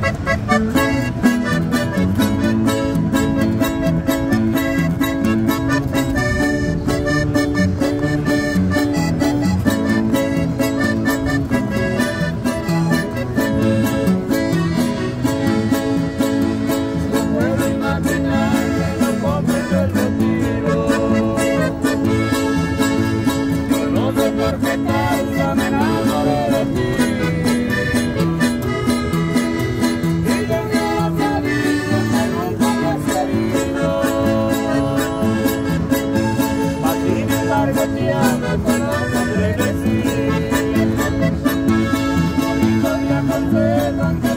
Thank you. Thank you.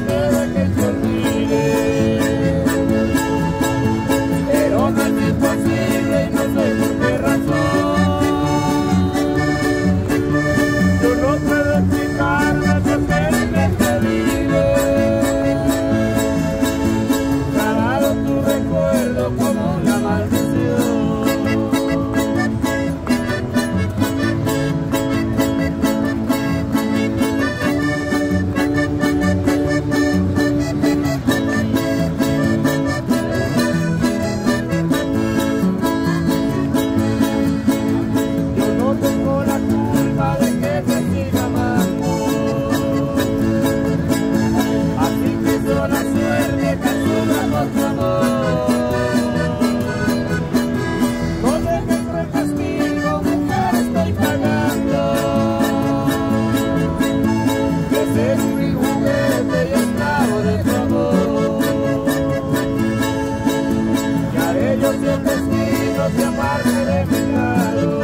parte de mi lado,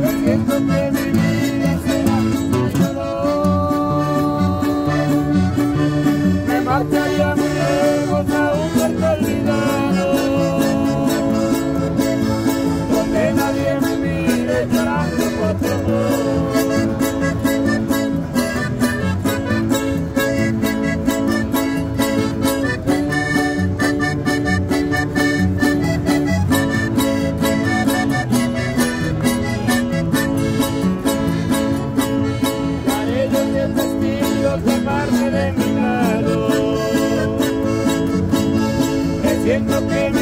perdiendo tiempo. es lo que